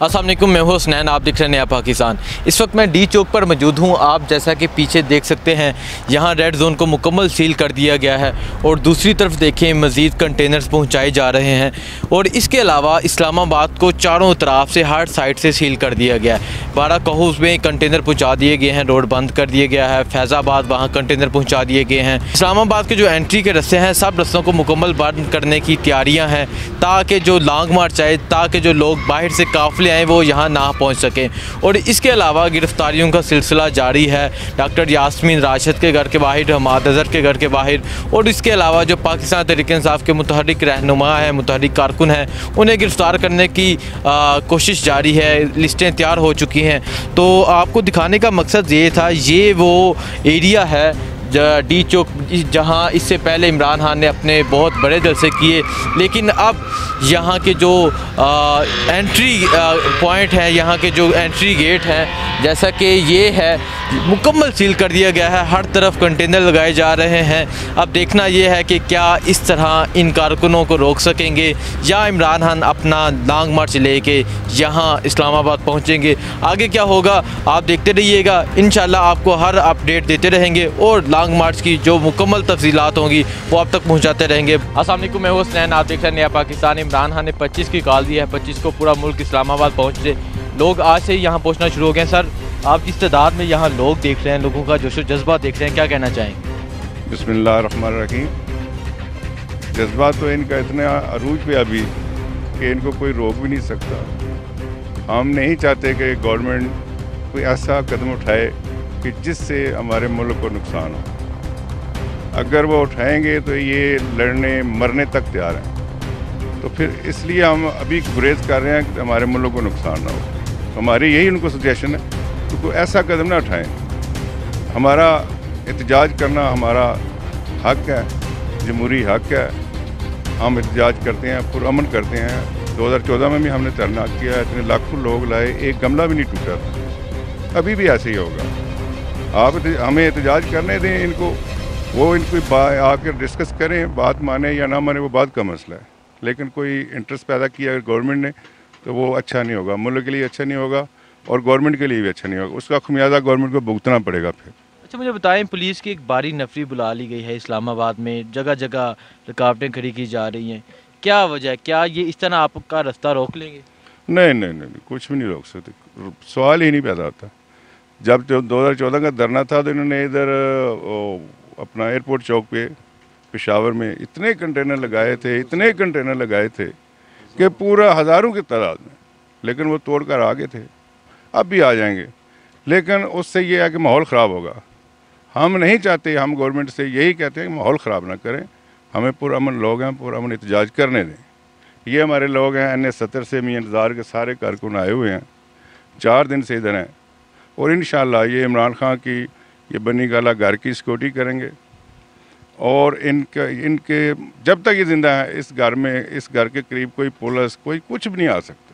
असलम मैं हूँ हुसनैन, आप दिख रहे हैं नया पाकिस्तान। इस वक्त मैं डी चौक पर मौजूद हूँ। आप जैसा कि पीछे देख सकते हैं, यहाँ रेड जोन को मुकम्मल सील कर दिया गया है और दूसरी तरफ़ देखें, मज़ीद कंटेनर्स पहुँचाए जा रहे हैं और इसके अलावा इस्लामाबाद को चारों तरफ़ से हर साइड से सील कर दिया गया है। बारह कहूस में कंटेनर पहुँचा दिए गए हैं रोड बंद कर दिया गया है, फैज़ाबाद वहाँ कंटेनर पहुँचा दिए गए हैं। इस्लामाबाद के जो एंट्री के रस्ते हैं, सब रस्तों को मुकम्मल बंद करने की तैयारियाँ हैं, ताकि जो लॉन्ग मार्च आए, ताकि जो लोग बाहर से काफ़िले आएँ वो यहाँ ना पहुँच सकें। और इसके अलावा गिरफ्तारियों का सिलसिला जारी है। डॉक्टर यासमीन राशद के घर के बाहर हमाद अजहर के घर के बाहर और इसके अलावा जो पाकिस्तान तरीके इंसाफ के मुतहरिक रहनुमा है मुतहरिक कारकुन हैं उन्हें गिरफ़्तार करने की आ, कोशिश जारी है। लिस्टें तैयार हो चुकी हैं। तो आपको दिखाने का मकसद ये था ये वो एरिया है डी चौक जहाँ इससे पहले इमरान खान ने अपने बहुत बड़े जलसे किए। लेकिन अब यहाँ के जो आ, एंट्री पॉइंट हैं यहाँ के जो एंट्री गेट हैं जैसा कि ये है मुकम्मल सील कर दिया गया है। हर तरफ़ कंटेनर लगाए जा रहे हैं। अब देखना यह है कि क्या इस तरह इन कारकुनों को रोक सकेंगे या इमरान खान अपना लॉन्ग मार्च लेके यहाँ इस्लामाबाद पहुँचेंगे। आगे क्या होगा, आप देखते रहिएगा। इन आपको हर अपडेट देते रहेंगे और लॉन्ग मार्च की जो मुकम्मल तफसीत होंगी, वो अब तक पहुँचाते रहेंगे। असल मैं वो स्नैन आप देख रहे हैं नया पाकिस्तान। इमरान खान ने पच्चीस की कॉल दी है। पच्चीस को पूरा मुल्क इस्लामाबाद पहुँचे लोग आज से ही यहाँ पहुँचना शुरू हो गए सर आप जिस तादाद में यहाँ लोग देख रहे हैं, लोगों का जोशो जज्बा देख रहे हैं, क्या कहना चाहेंगे? बसमीम जज्बा तो इनका इतना अरूज पे अभी कि इनको कोई रोक भी नहीं सकता। हम नहीं चाहते कि गवर्नमेंट कोई ऐसा कदम उठाए कि जिससे हमारे मुल्क को नुकसान हो। अगर वो उठाएँगे तो ये लड़ने मरने तक तैयार हैं। तो फिर इसलिए हम अभी गुरेज कर रहे हैं कि हमारे मुल्क को नुकसान ना हो। हमारी यही उनको सजेशन है। तो कोई ऐसा कदम ना उठाएँ। हमारा एहतजाज करना हमारा हक है, जमहूरी हक है। हम एहतजाज करते हैं पुरमन करते हैं। 2014 में भी हमने धरना किया इतने लाखों लोग लाए, एक गमला भी नहीं टूटा था। अभी भी ऐसे ही होगा। आप हमें एहतजाज करने दें इनको, वो इनको आकर डिस्कस करें, बात माने या ना माने वो बात का मसला है। लेकिन कोई इंटरेस्ट पैदा किया अगर गवर्नमेंट ने तो वो अच्छा नहीं होगा, मुल्क के लिए अच्छा नहीं होगा। और गवर्नमेंट के लिए भी अच्छा नहीं होगा। उसका खुमियाजा गवर्नमेंट को भुगतना पड़ेगा फिर। अच्छा मुझे बताएँ पुलिस की एक बारी नफरी बुला ली गई है इस्लामाबाद में। जगह जगह रुकावटें खड़ी की जा रही हैं। क्या वजह है? क्या ये इस तरह आपका रास्ता रोक लेंगे? नहीं नहीं नहीं, कुछ भी नहीं रोक सकते। सवाल ही नहीं पैदा होता। जब दो हज़ार चौदह का धरना था तो इन्होंने इधर अपना एयरपोर्ट चौक पे पेशावर में इतने कंटेनर लगाए थे इतने कंटेनर लगाए थे कि पूरा हज़ारों की तादाद में। लेकिन वो तोड़ कर आ गए थे। अब भी आ जाएँगे। लेकिन उससे ये है कि माहौल ख़राब होगा। हम नहीं चाहते, हम गवर्नमेंट से यही कहते हैं कि माहौल ख़राब ना करें। हमें पुरअमन लोग हैं, पुरअमन एहतजाज करने दें। ये हमारे लोग हैं, एन एस सत्तर से मी इंतज़ार के सारे कारकुन आए हुए हैं। चार दिन से इधर हैं। और इन ये इमरान खान की, ये बनी गाला घर की सिक्योरिटी करेंगे। और इनके इनके, जब तक ये ज़िंदा है, इस घर में, इस घर के करीब कोई पुलिस, कोई कुछ भी नहीं आ सकता।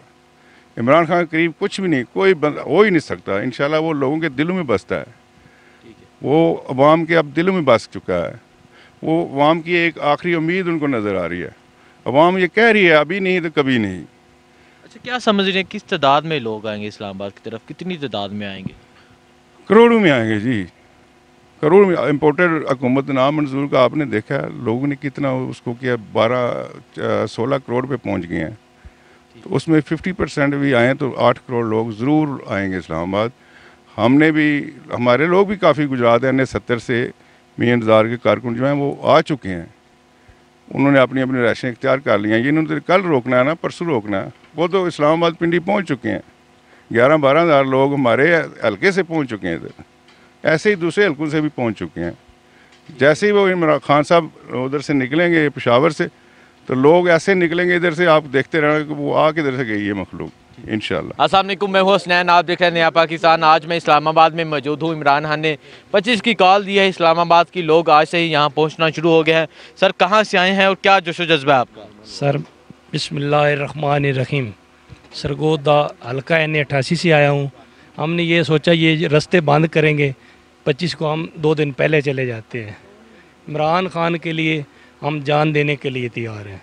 इमरान खान के करीब कुछ भी नहीं कोई हो ही नहीं सकता। इन वो लोगों के दिलों में बसता है। वो अवाम के अब दिलों में बस चुका है। वो अवाम की एक आखिरी उम्मीद उनको नज़र आ रही है। अवाम ये कह रही है अभी नहीं तो कभी नहीं। अच्छा क्या समझ रहे हैं किस तादाद में लोग आएँगे इस्लामाबाद की तरफ़? कितनी तादाद में आएँगे? करोड़ों में आएँगे जी। करोड़ में इम्पोर्टेड हुकूमत नाम मंजूर का आपने देखा है लोगों ने कितना उसको किया बारह सोलह करोड़ पे पहुँच गए हैं। तो उसमें फिफ्टी परसेंट भी आए तो आठ करोड़ लोग ज़रूर आएँगे इस्लामाबाद। हमने भी, हमारे लोग भी काफ़ी गुजरात हैं सत्तर से मियाँ इंतज़ार के कारकुन जो हैं वो आ चुके हैं। उन्होंने अपनी अपनी राशन इख्तियार कर लिया हैं। इन्होंने तो कल रोकना है ना, परसों रोकना है। वो तो इस्लामाबाद पिंडी पहुँच चुके हैं। ग्यारह बारह हज़ार लोग हमारे हल्के से पहुँच चुके हैं इधर। ऐसे ही दूसरे हल्कों से भी पहुँच चुके हैं। जैसे ही वो इमरान खान साहब उधर से निकलेंगे, पेशावर से तो लोग ऐसे निकलेंगे इधर से आप देखते रहना कि वो आ किधर से गई है मखलूक इनशाला मैं हूँ आप देख रहे हैं नया पाकिस्तान। आज मैं इस्लामाबाद में मौजूद हूँ इमरान खान ने पच्चीस की कॉल दी है इस्लामाबाद की लोग आज से ही यहाँ पहुँचना शुरू हो गए हैं। सर कहाँ से आए हैं और क्या जोशो जज्बा है आपका? सर बिसमीम सरगोदा हल्का एन अठासी से आया हूँ। हमने ये सोचा ये रास्ते बंद करेंगे पच्चीस को हम दो दिन पहले चले जाते हैं। इमरान खान के लिए हम जान देने के लिए तैयार हैं।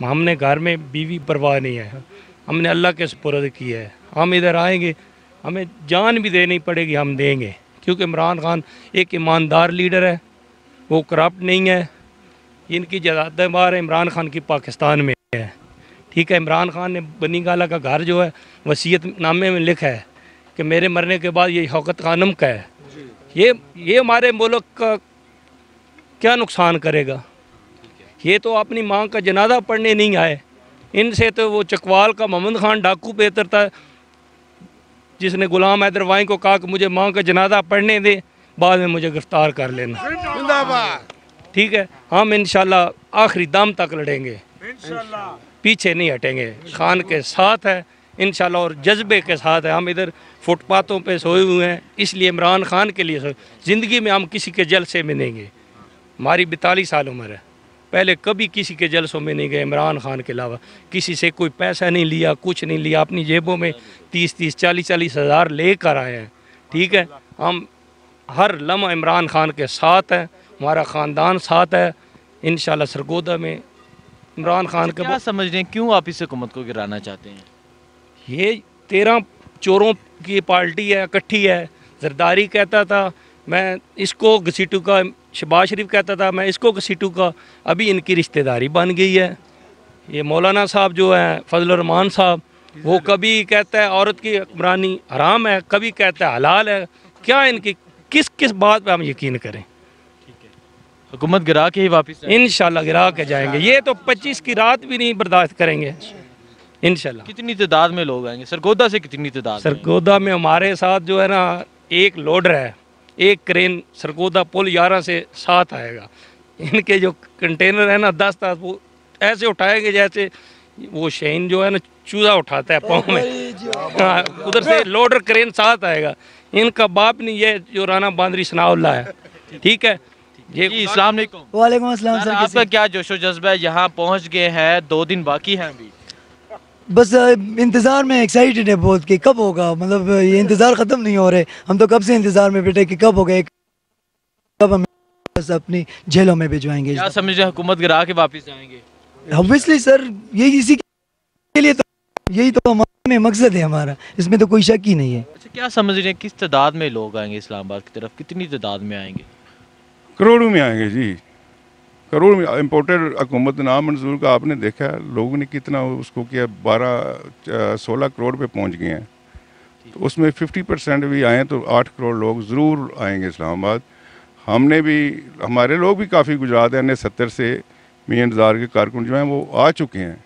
हमने घर में बीवी परवाह नहीं है। हमने अल्लाह के सुपुर्द किया है। हम इधर आएँगे हमें जान भी देनी पड़ेगी हम देंगे। क्योंकि इमरान खान एक ईमानदार लीडर है वो करप्ट नहीं है। इनकी ज़्यादा बार इमरान खान की पाकिस्तान में। है ठीक है इमरान खान ने बनी गाला का घर जो है वसीयत नामे में लिखा है कि मेरे मरने के बाद ये शौकत खानम का है। ये ये हमारे मुल्क का क्या नुकसान करेगा? ये तो अपनी माँ का जनाजा पढ़ने नहीं आए। इनसे तो वो चकवाल का मोहम्मद खान डाकू बेहतर था जिसने गुलाम हैदर वाई को कहा कि मुझे माँ का जनाजा पढ़ने दे बाद में मुझे गिरफ़्तार कर लेना। ठीक है हम इन आखिरी दम तक लड़ेंगे। पीछे नहीं हटेंगे। खान के साथ है इन और जज्बे के साथ है। हम इधर फुटपाथों पे सोए हुए हैं इसलिए इमरान खान के लिए सोए ज़िंदगी में हम किसी के जलसे में नहीं गए हमारी बैतालीस साल उम्र है। पहले कभी किसी के जलसों में नहीं गए इमरान खान के अलावा। किसी से कोई पैसा नहीं लिया कुछ नहीं लिया अपनी जेबों में तीस तीस चालीस चालीस हज़ार ले कर आए हैं। ठीक है? हम हर लम्हा इमरान खान के साथ हैं हमारा ख़ानदान साथ है। इन सरगोदा में इमरान खान का समझ रहे हैं क्यों आप इस हुकूमत को गिराना चाहते हैं? ये तेरह चोरों की पार्टी है इकट्ठी है। जरदारी कहता था मैं इसको घसीटू का शबाज शरीफ कहता था मैं इसको घसीटू का अभी इनकी रिश्तेदारी बन गई है। ये मौलाना साहब जो हैं फजल रहमान साहब वो कभी कहता है औरत की हुक्मरानी हराम है कभी कहता है हलाल है। क्या इनकी किस किस बात पे हम यकीन करें? हुकूमत गिरा के ही वापस इन गिरा के जाएँगे। ये तो पच्चीस की रात भी नहीं बर्दाश्त करेंगे। इनशाला कितनी तादाद में लोग आएँगे? सरगोदा से कितनी तादाद सरगोदा में हमारे साथ जो है ना एक लोडर है। एक क्रेन सरगोदा पुल ग्यारह से सात आएगा। इनके जो कंटेनर है ना दस दस वो ऐसे उठाएँगे जैसे वो शहीन जो है ना चूजा उठाता है पाँव में। हाँ उधर से लोडर क्रेन साथ आएगा। इनका बाप नहीं ये जो राना बांदरी सनाउल्ला है। ठीक है? ये इस्लाम वालेकुम सर आपका क्या जोशो जज्बा है? यहाँ पहुँच गए हैं दो दिन बाकी हैं अभी। बस इंतज़ार में एक्साइटेड है बहुत कि कब होगा। मतलब ये इंतज़ार ख़त्म नहीं हो रहे। हम तो कब से इंतज़ार में बैठे कि कब होगा कब हम बस अपनी जेलों में भिजवाएँगे। क्या समझ रहे हुकूमत गिरा के वापस जाएँगे? ऑब्वियसली सर यही इसी के लिए तो यही तो हमारे मकसद है हमारा। इसमें तो कोई शक ही नहीं है। अच्छा क्या समझ रहे हैं किस तादाद में लोग आएँगे इस्लामाबाद की तरफ़? कितनी तादाद में आएँगे? करोड़ों में आएँगे जी। करोड़ इम्पोर्टेड हुकूमत नाम मंजूर का आपने देखा लोगों ने कितना उसको किया, बारह सोलह करोड़ पे पहुँच गए हैं। तो उसमें फिफ्टी परसेंट भी आए तो आठ करोड़ लोग ज़रूर आएँगे इस्लामाबाद। हमने भी, हमारे लोग भी काफ़ी गुजरात हैं, सत्तर से मियाँ इंतज़ार के कारकुन जो हैं, वो आ चुके हैं।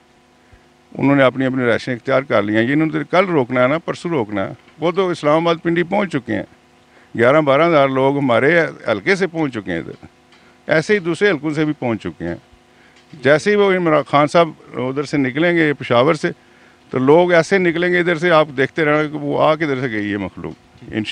उन्होंने अपनी अपनी राशन इख्तियार कर लिया इन्होंने तो कल रोकना है ना, परसों रोकना है। वो तो इस्लामाबाद पिंडी पहुँच चुके हैं। ग्यारह बारह हज़ार लोग हमारे हल्के से पहुँच चुके हैं इधर। ऐसे ही दूसरे हल्कों से भी पहुँच चुके हैं। जैसे ही वो इमरान खान साहब उधर से निकलेंगे पेशावर से तो लोग ऐसे निकलेंगे इधर से, आप देखते रहना कि वो आ किधर से गई है मखलूक इन